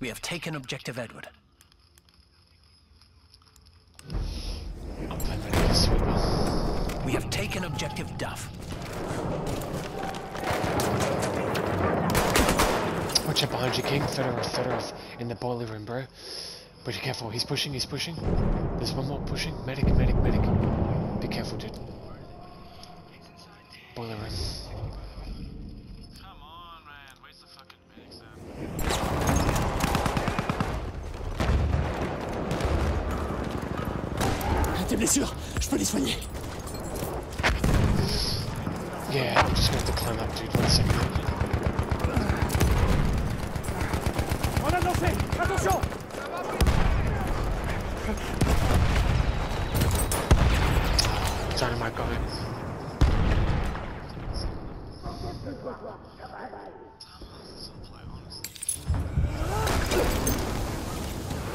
We have taken objective Edward. We have taken objective Duff. Watch out behind you, King. Fedorov, Fedorov in the boiler room, bro. But be careful. He's pushing, he's pushing. There's one more pushing. Medic, medic, medic. Be careful, dude. Boiler room. Come on, man. Where's the fucking medics at? Tes blessures, je peux les soigner. Yeah, I'm just gonna have to climb up, dude. One second. On a lancé Attention Dynamite got it.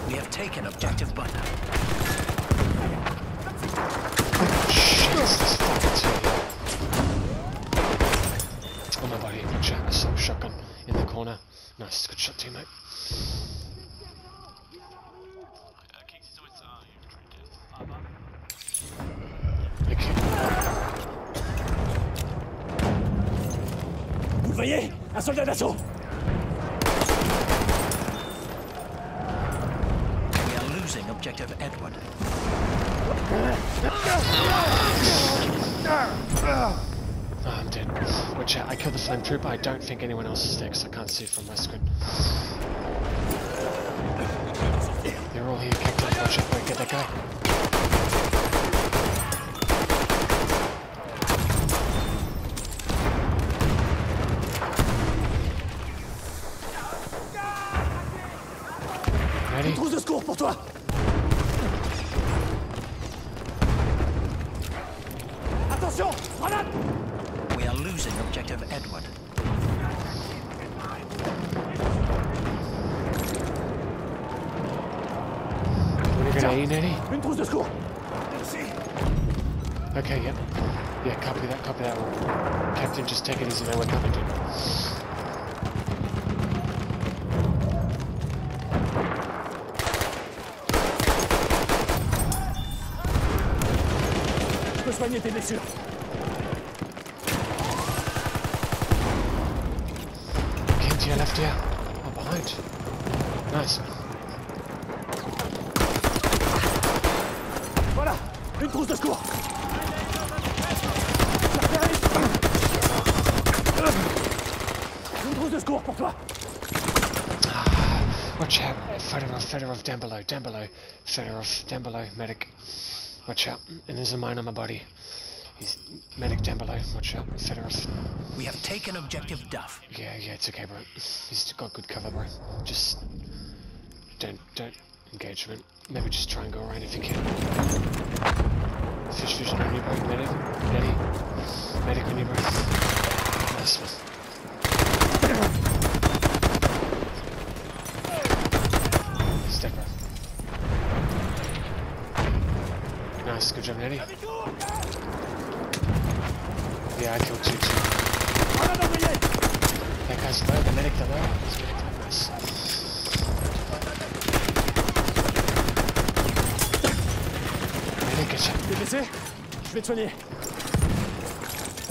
We have taken objective Butler. Shit, it's this fucking team. Oh my buddy, watch out. Assault shotgun in the corner. Nice, good shot, teammate. Uh, Kings is always, uh, infantry death. Okay. Vous le voyez Un soldat d'assaut We are losing objective Edward. Oh, I'm dead. Watch out, I killed the flame trooper. I don't think anyone else is there because I can't see from my screen. They're all here, kicked up. Watch out, get that guy. De secours pour toi Attention Grenade We are losing objective Edward. Wanna get A, Neddy? Une trousse de secours Okay, yep. Yeah, copy that, copy that. Captain, just take it easy, man. We're coming, dude. Soigner tes blessures. To your left, yeah. Oh, behind. Nice. Voilà Une trousse de secours Une trousse de secours pour toi ah, Watch out. Fedorov, Fedorov, down below, down below. Fedorov, down below, medic. Watch out. And there's a mine on my body. Medic down below. Watch out. Fedorov. We have taken objective Duff. Yeah, yeah, it's okay, bro. He's got good cover, bro. Just don't don't engage him. Maybe just try and go around if you can. Fish vision on you, bro. Medic, medic, medic on you, bro. Nice one. Step bro. Nice, good job, Neddy. Yeah, I killed two too. Grenade envoyée That guy's low, the medic, the low. He's medic, the nice. Medic, get shot. T'es blessé Je vais te soigner.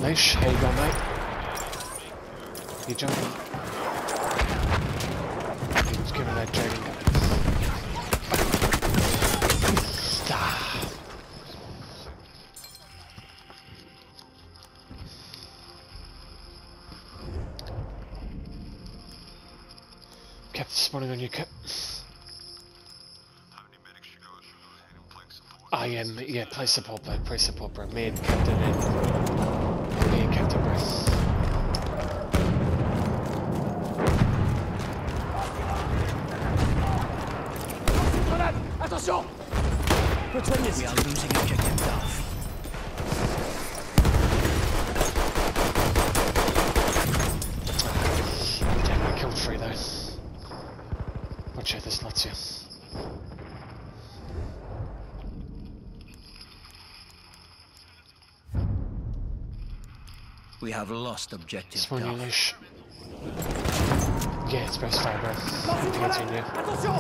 Leash, how you going, mate? You jumping? I am, yeah, play support, play, play support, bro. Me and Captain and me and Captain, bro. Grenade Attention Je peux te soigner si We are losing objective Duff. Damn, I killed three though. Watch out, there's lots here. We have lost objective Spawn your Duff. leash. Yeah, it's press fire, bro. Continue. Attention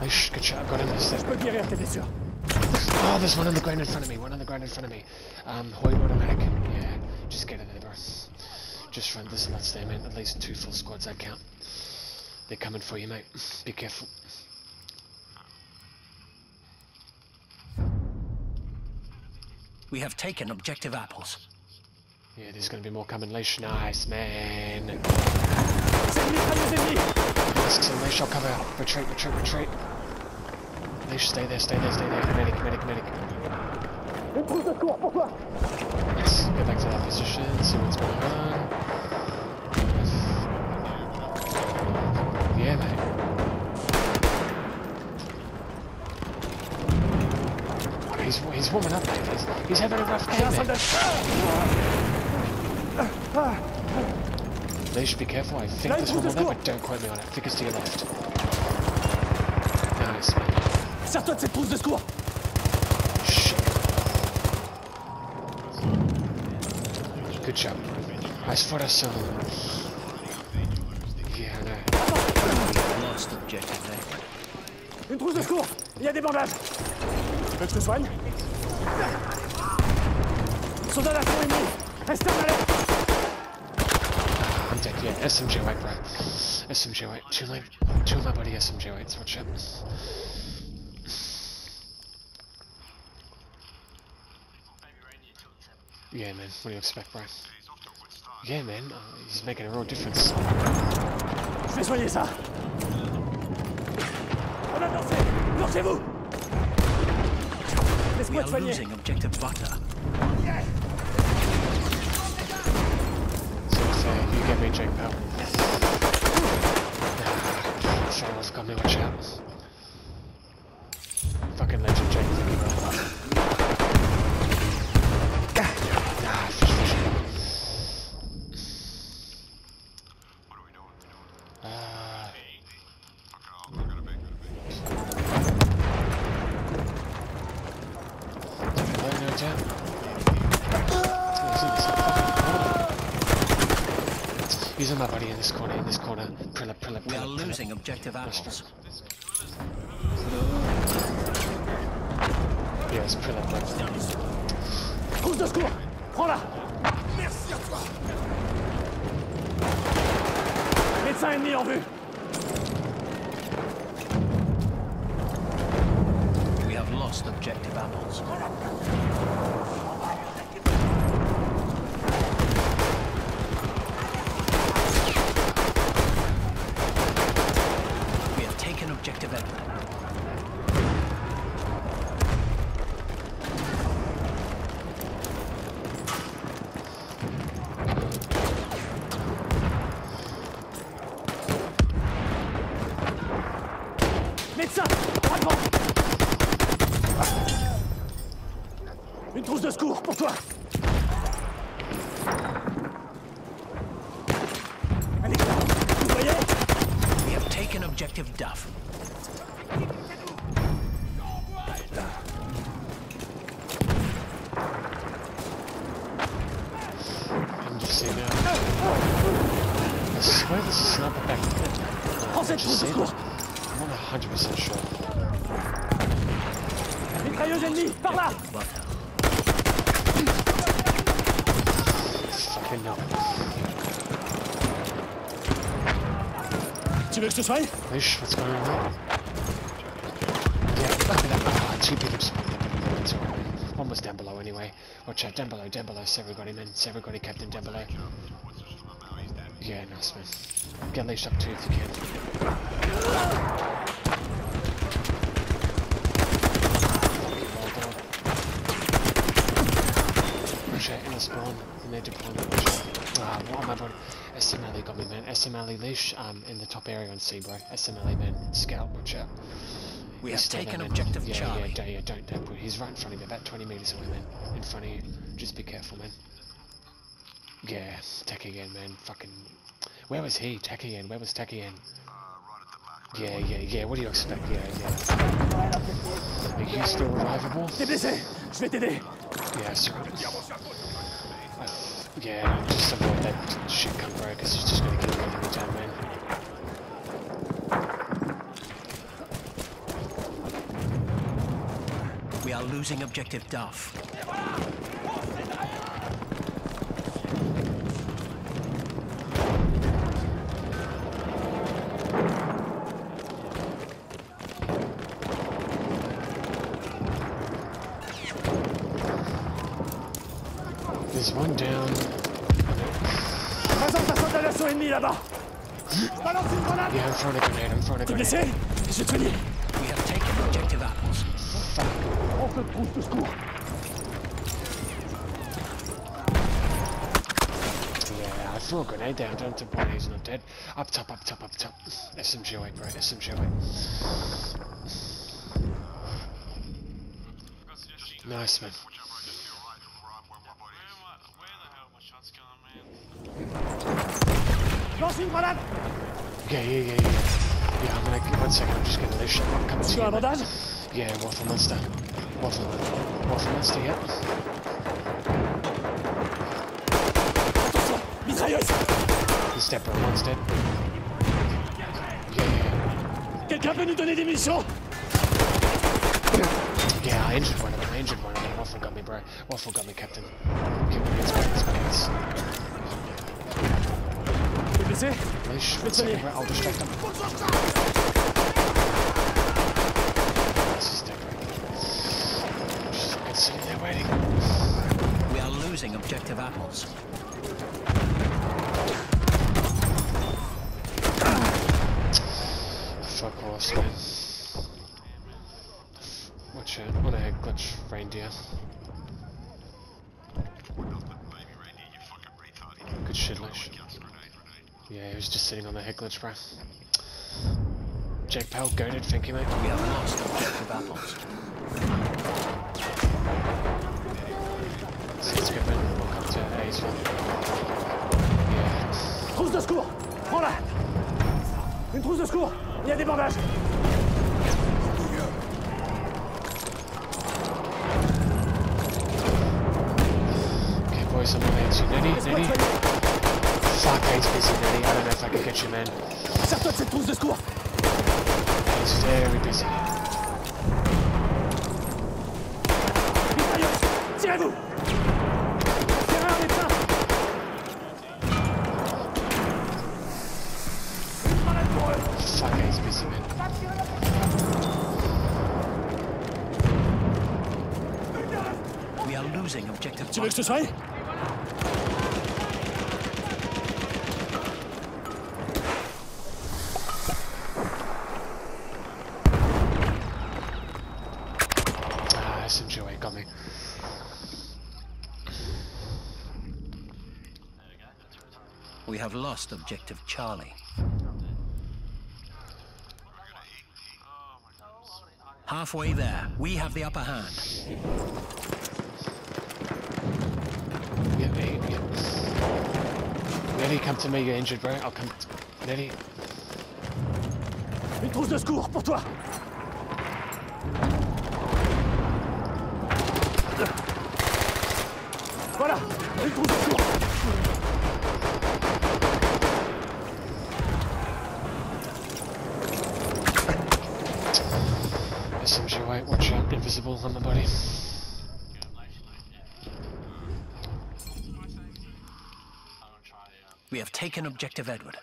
Nice, good shot. Got him. He's Je peux guérir tes blessures. Oh, there's one on the ground in front of me. One on the ground in front of me. Um, Hoyt automatic. Yeah, just get it there, bro. Just run. Listen, let's stay, man. At least two full squads, I count. They're coming for you, mate. Be careful. We have taken objective apples. Yeah, there's gonna be more coming. Leish, nice, man. C'est une mitrailleuse ennemie Masks and Leish, I'll cover. Retreat, retreat, retreat. Leish, stay there, stay there, stay there. Medic, medic, medic. Une trousse de secours Let's get back to that position, see what's going on. Yeah, mate. He's, he's warming up, mate. He's, he's having a rough game, They should be careful. I think this one will le never. Don't quote me on it. I think it's to your left. Nice, man. Sers-toi de cette trousse de secours Shit. Good job. Yeah, I know. Lost objective Edward. Une trousse de secours Il y a des bandages Tu veux que je te soigne Soldat d'assaut ennemi Reste en alerte I'm dead, yeah. SMG white, bro. SMG white. Two of my, two of my buddy SMG whites. Watch out. Yeah, man. What do you expect, bro? Yeah, man. Uh, he's making a real difference. Je vais soigner ça On a dansé Lancez-vous We are losing objective butter. So, so you get me, Jake, pal. Nah, Shadow's got me. Watch out. Fucking legend, Jake. Thank you, bro. Nah, fish, fish. Uh, hello, no doubt. He's in this fucking corner. He's in my buddy in this corner, in this corner. Prilla, prilla, We are losing objective apples. Yeah, it's prilla, prilla. Trousse de secours Prends-la Merci à toi! Médecin ennemi en vue We have lost objective apples. We have taken objective Edward. Médecin Avant Une trousse de secours pour toi Un éclair Vous voyez We have taken objective Duff. I'm just saying now. I swear this is not the back of it. Prends cette trousse de secours I'm not 100% sure. Mitrailleuse ennemie Par là Butter. Fucking no. Tu veux que je te soigne Leash, what's going on? Yeah, look at. Ah, two alright. One was down below anyway. Watch out, down below, down below. Sever got him in. Got him, Captain down below. Yeah, nice man. Get Leash up too if you can. In the spawn. In their deployment. Ah, what am I doing? SMLE got me, man. SMLE leash um, in the top area on C, bro. SMLE, man. Scout, watch out. We He's have taken there, objective yeah, Charlie. Yeah, yeah, don't, don't. He's right in front of you, about 20 meters away, man. In front of you. Just be careful, man. Yeah, again, man. Fucking. Where was he? Again. Where was again? Yeah, yeah, yeah. What do you expect? Yeah, yeah. Are you still revivable? T'es blessé Je vais t'aider Yeah, sorry. Yeah, just avoid that shit cunt because he's just gonna kill you every time, man. We are losing objective Duff. There's one down. Présente un là-bas Je balance une grenade Yeah, I'm throwing a grenade, I'm throwing a T'es blessé Je te soigner We have taken objective apples. On fait trousse de secours Yeah, I threw a grenade down, don't tip one, he's not dead. Up top, up top, up top. SMG8, bro, SMG8. Nice, man. Which I'm right just feel right right where my body is. Where, my, where the hell are my shots going, man? Une grenade Yeah, yeah, yeah, yeah. Yeah, I'm gonna, one second, I'm just gonna leave shit. I'm coming to you, man. Yeah, Waffle Monster. Waffle, Waffle Monster, yeah. Attention Mitrailleuse He's dead, bro, one's dead. Yeah, yeah, Quelqu'un peut nous donner des munitions yeah, I injured one of them, I injured one of them. Waffle got me, bro. Waffle got me, Captain. Give me his pants, pants. Dead, bro. Just fucking sitting there waiting. We are losing objective apples. Fuck off, man. Watch out, what a head glitch reindeer. Baby reindeer, you fucking retard. Good shit, Leash. Gas grenade, grenade. Yeah, he was just sitting on the head glitch, bro. Jake Pal, goaded, thank you, mate. We have lost objective apples. It's good, man. Welcome to Aesville. Yeah. Trousse de secours Prends-la Une trousse de secours Il y a des bandages Okay, boys, I'm on Aids. You ready? Fuck, busy, ready. I don't know if I can get you, man. Sers-toi de cette trousse de secours Aids very busy. Tirez-vous busy, man. We are losing objective Tu veux que je te soigne We have lost objective Charlie. Halfway there, we have the upper hand. Yeah, yeah, yeah. Nelly, come to me, you're injured, bro. I'll come. T- Nelly. Une trousse de secours pour toi Voilà Une trousse de secours SMG8, watch out. Invisible on the body. We have taken objective Edward.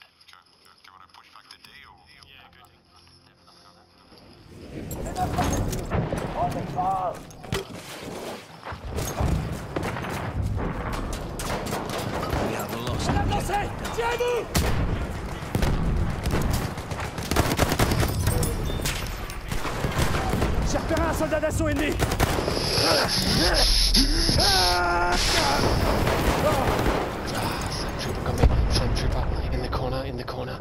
We have lost Lancez Tirez-vous J'ai un soldat d'assaut ennemi Ah, flame trooper me. Flame trooper in the corner, in the corner,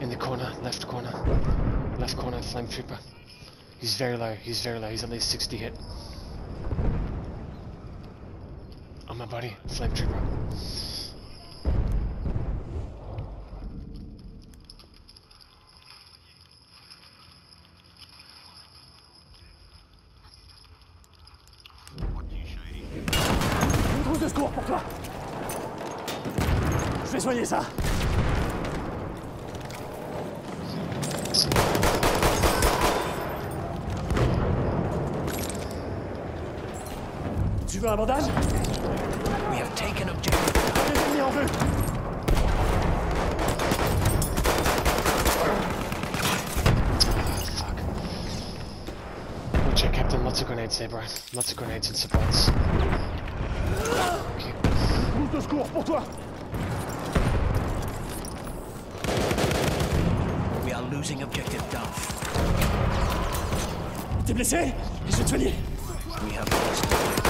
in the corner, left corner, left corner. Flame trooper. He's very low. He's very low. He's at least 60 hit. On my body, flame trooper. What you shady? Une trousse de secours pour toi vais soigner ça. Tu veux un bandage We have taken objective. Les ennemis en vue Fuck. Watch out, Captain. Lots of grenades there, bro. Lots of grenades and supplies. Losing objective Duff. T'es blessé? Je vais te soigner. We have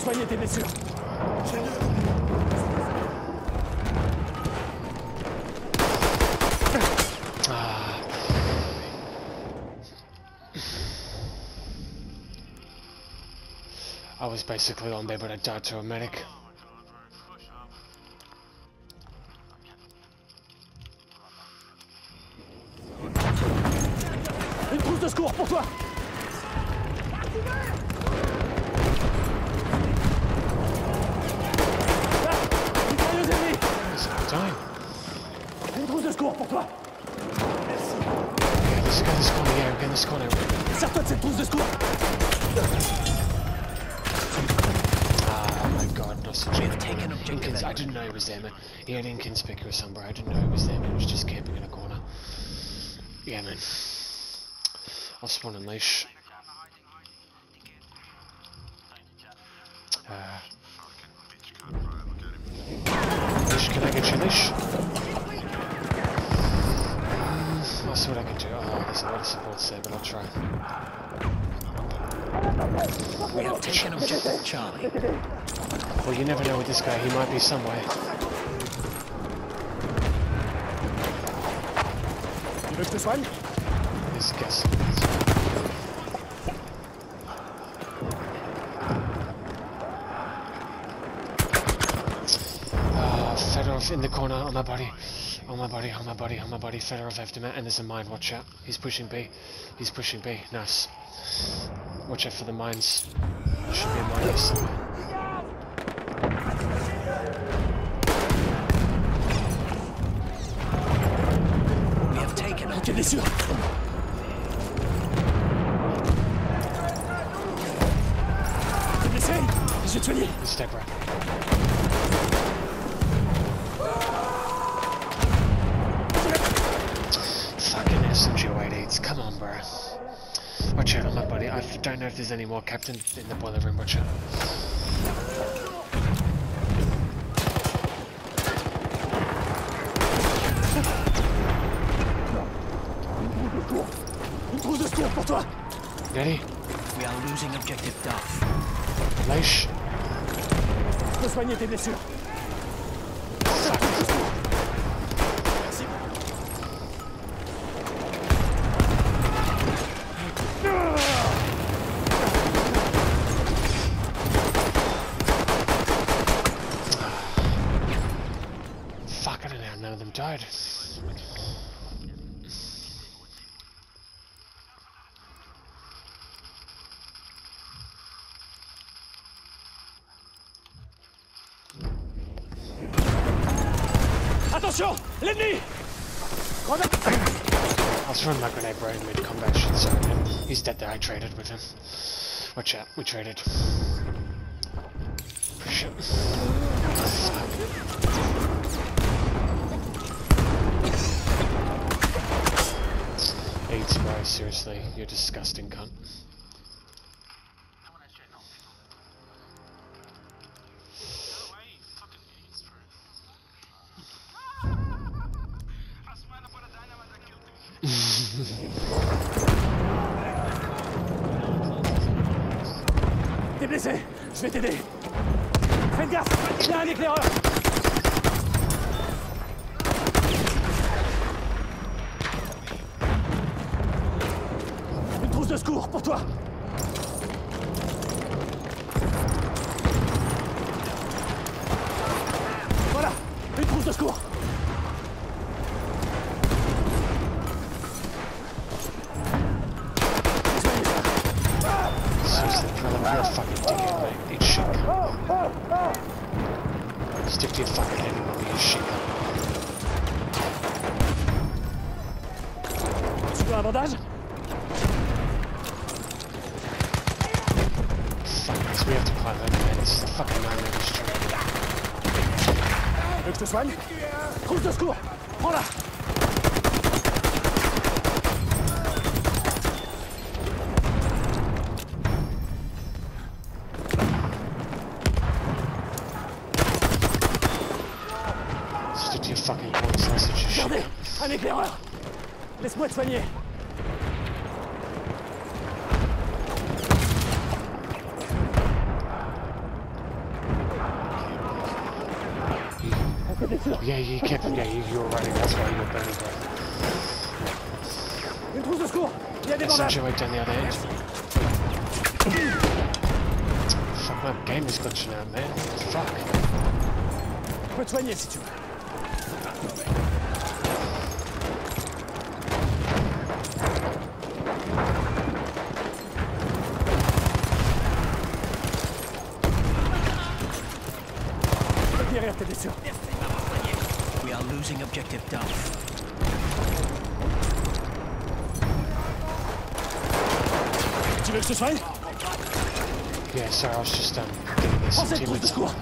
soigner tes blessures. Ah. I was basically on there, but I died to a medic. My god, bro. Push up. Une trousse de secours pour toi my god, not such We have taken objective I didn't know he was there, man. He had inconspicuous umber. I didn't know he was there, man. He was just camping in a corner. Yeah, man. I'll spawn and leash. Uh, leash, can I get your leash? Mm, I'll see what I can do. Oh, there's a lot of supports there, but I'll try. We have taken objective Charlie. Well, you never know with this guy. He might be somewhere. Tu veux que je te soigne Let's guess. Ah, Fedorov in the corner on my body. On my body, on my body, on my body. Fedorov after me, and there's a mine. Watch out. He's pushing B. He's pushing B. Nice. Watch out for the mines. There should be a mine here somewhere. We have taken Tes objective. blessures T'es don't know if there's any more captain in the boiler room. Watch out. Une trousse de secours pour toi Ready? We are losing objective Duff. Leish. Je peux soigner tes blessures. Merci. Fuck, I don't know how none of them died. Attention L'ennemi Grenade I'll throw my grenade bro in mid-combat shit, so him. He's dead there, I traded with him. Watch out, we traded. Shit. Seriously, you're disgusting cunt. Je vais t'aider. Faites gaffe Il y a un éclaireur Une trousse de secours pour toi. Voilà Une trousse de secours Un éclaireur Laisse-moi te soigner Yeah, you kept, yeah, you, you were running, that's why you were burning breath. Une trousse de secours Il y a des Send bandages your way down the other end. Fuck, my game is glitching out, man. Fuck. Je peux te soigner si tu veux. Je peux guérir tes blessures. We are losing objective Duff. Que je Yeah, sorry, I was just um, getting this Prends cette trousse de teammates. secours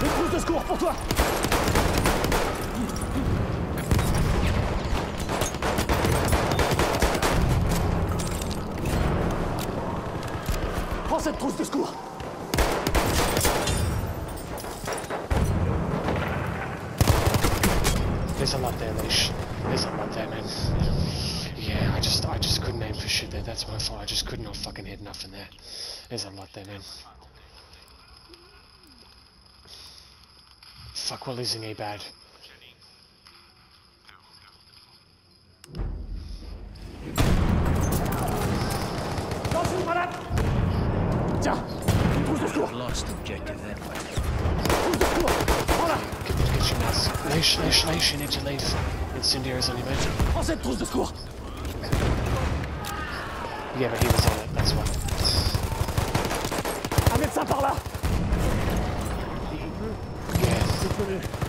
Une trousse de secours pour toi cette trousse de secours There's a lot there, Leash. There's man. Yeah, I just, I just couldn't aim for shit there. That's my fault. I just could not fucking hit nothing there. There's a lot there, man. Fuck, we're losing A bad. Lance une grenade Tiens, une trousse de secours Lost objective Edward. Trousse de secours Prends-la Get, get your Leash, Leash, Leash, you to leave. Incendiaries on you, mate. Cette trousse de secours Yeah, but he was on it, that's why. Un médecin par là Yeah.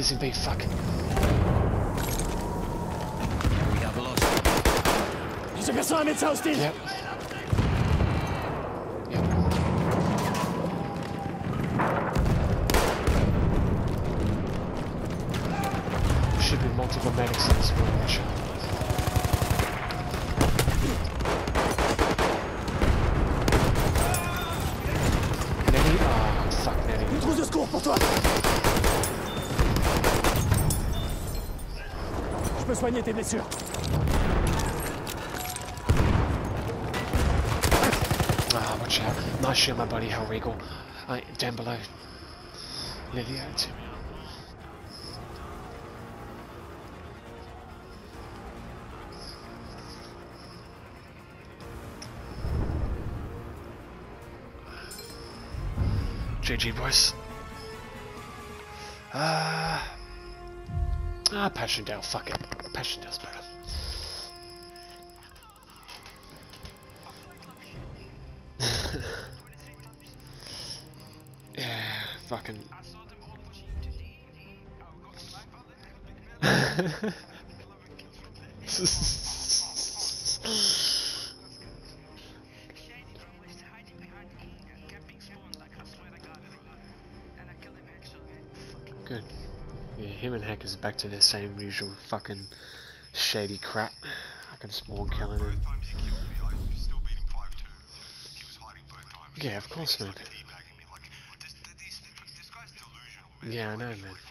Listen, B, fuck. We have lost. J'aperçois un médecin hostile Yep. Yep. Should be multiple medics in this room, watch out. Nelly? Oh, fuck Nelly. Une trousse de secours pour toi Je peux soigner tes blessures Ah, watch out. Nice shot, my buddy, Hellriegel. Uh, down below. Lilio, too. GG, boys. Uh, ah, Passchendaele, fuck it. Passchendaele's better. yeah, fucking. Good. and is back to the same usual fucking shady crap. I can spawn killing him. Yeah, of course, man. Yeah, I know, man.